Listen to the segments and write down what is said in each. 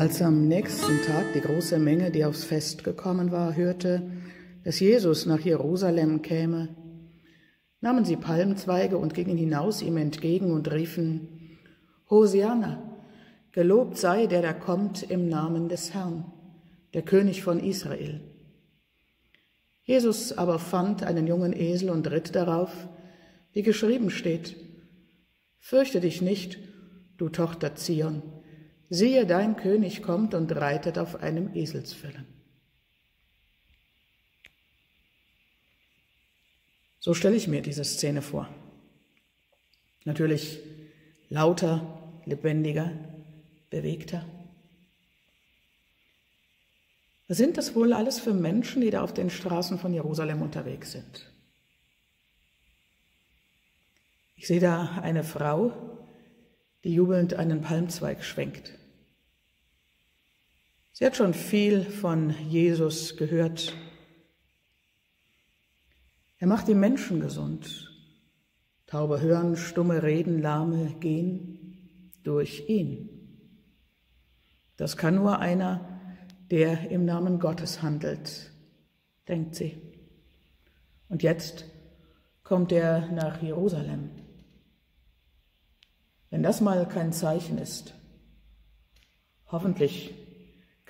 Als am nächsten Tag die große Menge, die aufs Fest gekommen war, hörte, dass Jesus nach Jerusalem käme, nahmen sie Palmzweige und gingen hinaus ihm entgegen und riefen, Hosianna, gelobt sei der, der kommt im Namen des Herrn, der König von Israel. Jesus aber fand einen jungen Esel und ritt darauf, wie geschrieben steht, Fürchte dich nicht, du Tochter Zion, siehe, dein König kommt und reitet auf einem Eselsfellen. So stelle ich mir diese Szene vor. Natürlich lauter, lebendiger, bewegter. Was sind das wohl alles für Menschen, die da auf den Straßen von Jerusalem unterwegs sind? Ich sehe da eine Frau, die jubelnd einen Palmzweig schwenkt. Sie hat schon viel von Jesus gehört. Er macht die Menschen gesund. Taube hören, stumme reden, lahme gehen durch ihn. Das kann nur einer, der im Namen Gottes handelt, denkt sie. Und jetzt kommt er nach Jerusalem. Wenn das mal kein Zeichen ist, hoffentlich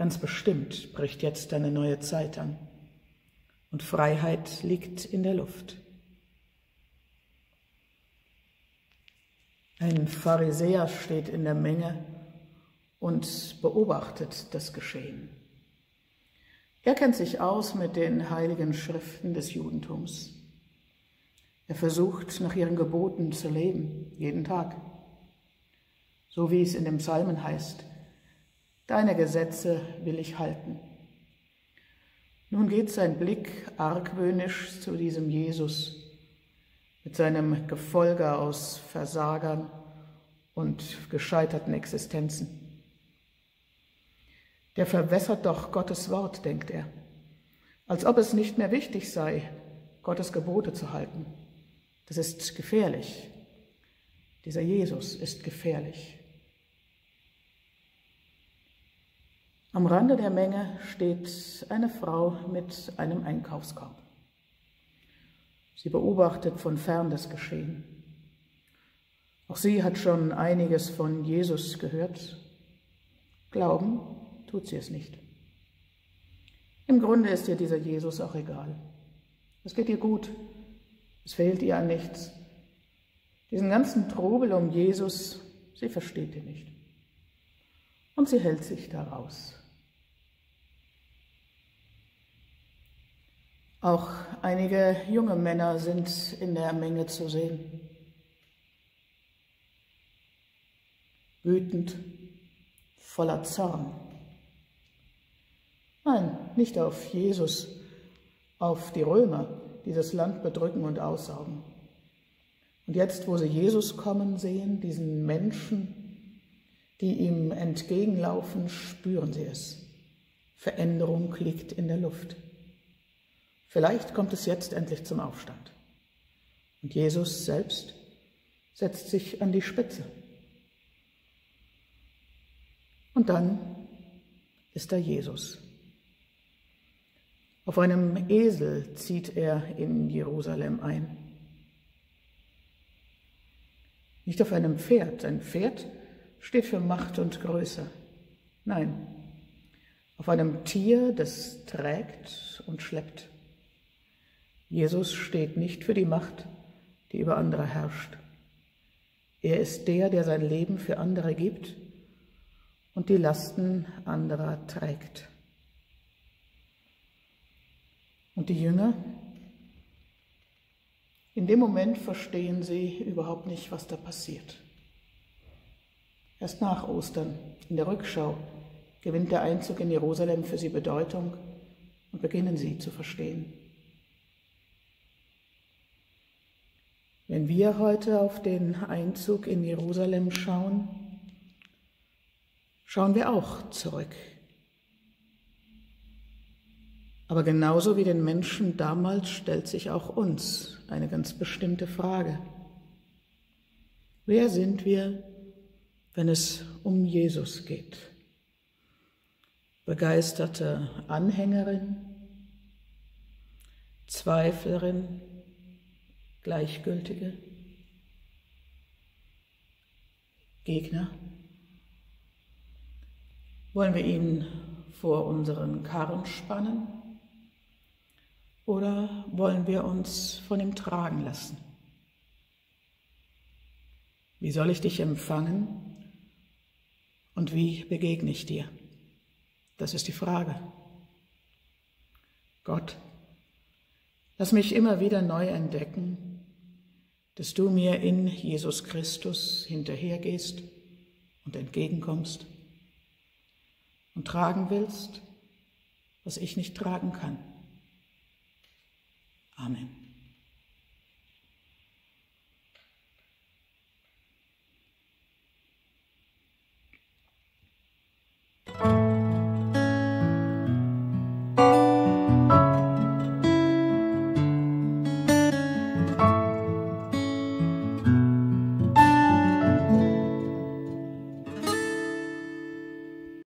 ganz bestimmt bricht jetzt eine neue Zeit an und Freiheit liegt in der Luft. Ein Pharisäer steht in der Menge und beobachtet das Geschehen. Er kennt sich aus mit den heiligen Schriften des Judentums. Er versucht, nach ihren Geboten zu leben, jeden Tag so wie es in dem Psalmen heißt, Deine Gesetze will ich halten. Nun geht sein Blick argwöhnisch zu diesem Jesus mit seinem Gefolge aus Versagern und gescheiterten Existenzen. Der verwässert doch Gottes Wort, denkt er, als ob es nicht mehr wichtig sei, Gottes Gebote zu halten. Das ist gefährlich. Dieser Jesus ist gefährlich. Am Rande der Menge steht eine Frau mit einem Einkaufskorb. Sie beobachtet von fern das Geschehen. Auch sie hat schon einiges von Jesus gehört. Glauben tut sie es nicht. Im Grunde ist ihr dieser Jesus auch egal. Es geht ihr gut, es fehlt ihr an nichts. Diesen ganzen Trubel um Jesus, sie versteht ihn nicht. Und sie hält sich daraus. Auch einige junge Männer sind in der Menge zu sehen. Wütend, voller Zorn. Nein, nicht auf Jesus, auf die Römer, die das Land bedrücken und aussaugen. Und jetzt, wo sie Jesus kommen sehen, diesen Menschen, die ihm entgegenlaufen, spüren sie es. Veränderung liegt in der Luft. Vielleicht kommt es jetzt endlich zum Aufstand. Und Jesus selbst setzt sich an die Spitze. Und dann ist da Jesus. Auf einem Esel zieht er in Jerusalem ein. Nicht auf einem Pferd. Ein Pferd steht für Macht und Größe. Nein, auf einem Tier, das trägt und schleppt. Jesus steht nicht für die Macht, die über andere herrscht. Er ist der, der sein Leben für andere gibt und die Lasten anderer trägt. Und die Jünger, in dem Moment verstehen sie überhaupt nicht, was da passiert. Erst nach Ostern, in der Rückschau, gewinnt der Einzug in Jerusalem für sie Bedeutung und beginnen sie zu verstehen. Wenn wir heute auf den Einzug in Jerusalem schauen, schauen wir auch zurück. Aber genauso wie den Menschen damals stellt sich auch uns eine ganz bestimmte Frage. Wer sind wir, wenn es um Jesus geht? begeisterte Anhängerin, Zweiflerin, Gleichgültige, Gegner? Wollen wir ihn vor unseren Karren spannen oder wollen wir uns von ihm tragen lassen? Wie soll ich dich empfangen und wie begegne ich dir? Das ist die Frage. Gott, lass mich immer wieder neu entdecken, dass du mir in Jesus Christus hinterhergehst und entgegenkommst und tragen willst, was ich nicht tragen kann. Amen.